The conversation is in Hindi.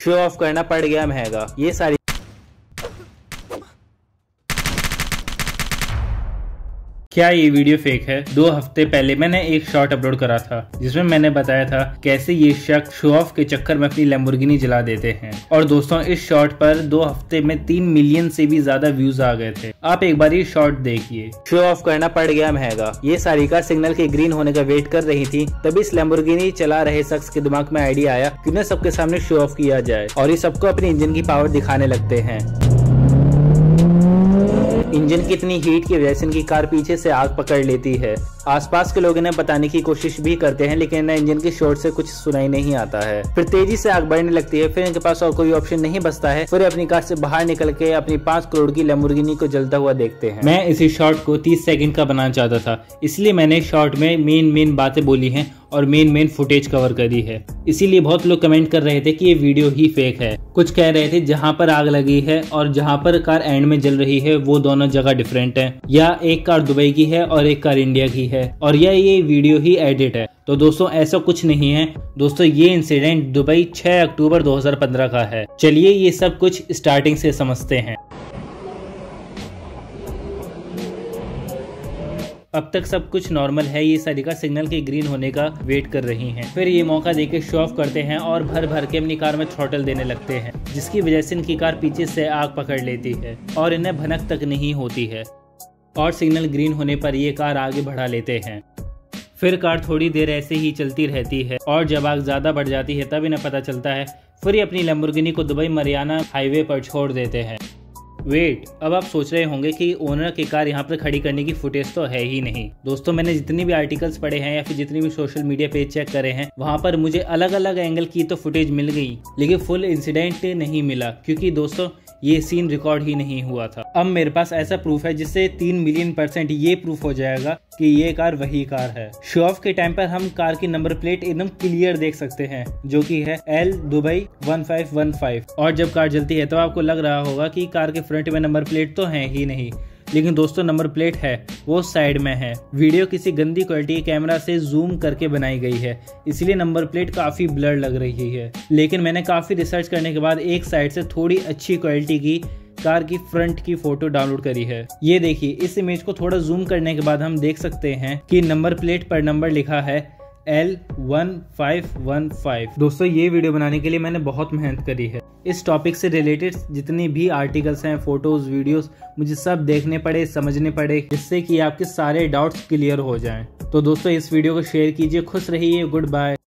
शो ऑफ़ करना पड़ गया महँगा। ये सारी क्या ये वीडियो फेक है? दो हफ़्ते पहले मैंने एक शॉर्ट अपलोड करा था, जिसमें मैंने बताया था कैसे ये शख्स शो ऑफ़ के चक्कर में अपनी लेम्बोर्गिनी जला देते हैं। और दोस्तों, इस शॉर्ट पर दो हफ़्ते में तीन मिलियन से भी ज़्यादा व्यूज़ आ गए थे। आप एक बार ये शॉर्ट देखिए। शो ऑफ़ करना पड़ गया महँगा। ये सारी कार सिग्नल के ग्रीन होने का वेट कर रही थी। तभी इस लेम्बोर्गिनी चला रहे शख्स के दिमाग में आइडिया आया कि उन्हें सबके सामने शो ऑफ़ किया जाए और ये सबको अपने इंजन की पावर दिखाने लगते हैं। इंजन की इतनी हीट की वजह से इनकी कार पीछे से आग पकड़ लेती है। आसपास के लोग इन्हें बताने की कोशिश भी करते हैं, लेकिन इन्हें इंजन के शोर से कुछ सुनाई नहीं आता है। फिर तेज़ी से आग बढ़ने लगती है, फिर इनके पास और कोई ऑप्शन नहीं बचता है। फिर अपनी कार से बाहर निकल के अपनी पाँच करोड़ की लेमुर्गिनी को जलता हुआ देखते हैं। मैं इसी शॉर्ट को तीस सेकंड का बनाना चाहता था। इसलिए मैंने शॉर्ट में मेन मेन बातें बोली हैं और मेन मेन फुटेज कवर करी है। इसीलिए बहुत लोग कमेंट कर रहे थे कि ये वीडियो ही फेक है। कुछ कह रहे थे, जहाँ पर आग लगी है और जहाँ पर कार एंड में जल रही है, वो दोनों जगह डिफरेंट है। या एक कार दुबई की है और एक कार इंडिया की है और यह ये वीडियो ही एडिट है। तो दोस्तों, ऐसा कुछ नहीं है। दोस्तों, ये इंसिडेंट दुबई 6 अक्टूबर 2015 का है। चलिए ये सब कुछ स्टार्टिंग से समझते हैं। अब तक सब कुछ नॉर्मल है। ये सरिका सिग्नल के ग्रीन होने का वेट कर रही हैं। फिर ये मौका देके शो ऑफ़ करते हैं और भर भर के अपनी कार में थ्रोटल देने लगते हैं, जिसकी वजह से इनकी कार पीछे से आग पकड़ लेती है और इन्हें भनक तक नहीं होती है। और सिग्नल ग्रीन होने पर ये कार आगे बढ़ा लेते हैं। फिर कार थोड़ी देर ऐसे ही चलती रहती है और जब आग ज़्यादा बढ़ जाती है तब इन्हें पता चलता है, फिर ये अपनी लम्बुर्गिनी को दुबई मरियाना हाईवे पर छोड़ देते हैं। वेट, अब आप सोच रहे होंगे कि ओनर की कार यहाँ पर खड़ी करने की फुटेज तो है ही नहीं। दोस्तों, मैंने जितनी भी आर्टिकल्स पढ़े हैं या फिर जितनी भी सोशल मीडिया पेज चेक करे हैं, वहाँ पर मुझे अलग अलग एंगल की तो फुटेज मिल गई, लेकिन फुल इंसिडेंट नहीं मिला, क्योंकि दोस्तों ये सीन रिकॉर्ड ही नहीं हुआ था। अब मेरे पास ऐसा प्रूफ है जिससे तीन मिलियन परसेंट ये प्रूफ हो जाएगा कि ये कार वही कार है। शो ऑफ़ के टाइम पर हम कार की नंबर प्लेट एकदम क्लियर देख सकते हैं, जो कि है एल दुबई 1515 और जब कार जलती है तो आपको लग रहा होगा कि कार के फ्रंट में नंबर प्लेट तो है ही नहीं। लेकिन दोस्तों नंबर प्लेट है, वो साइड में है। वीडियो किसी गंदी क्वालिटी के कैमरा से जूम करके बनाई गई है, इसलिए नंबर प्लेट काफ़ी ब्लर लग रही है। लेकिन मैंने काफ़ी रिसर्च करने के बाद एक साइड से थोड़ी अच्छी क्वालिटी की कार की फ्रंट की फ़ोटो डाउनलोड करी है। ये देखिए, इस इमेज को थोड़ा जूम करने के बाद हम देख सकते हैं कि नंबर प्लेट पर नंबर लिखा है L one five one five दोस्तों, ये वीडियो बनाने के लिए मैंने बहुत मेहनत करी है। इस टॉपिक से रिलेटेड जितने भी आर्टिकल्स हैं फ़ोटोज़ वीडियोस मुझे सब देखने पड़े, समझने पड़े, जिससे कि आपके सारे डाउट्स क्लियर हो जाएँ। तो दोस्तों, इस वीडियो को शेयर कीजिए, खुश रहिए गुड बाय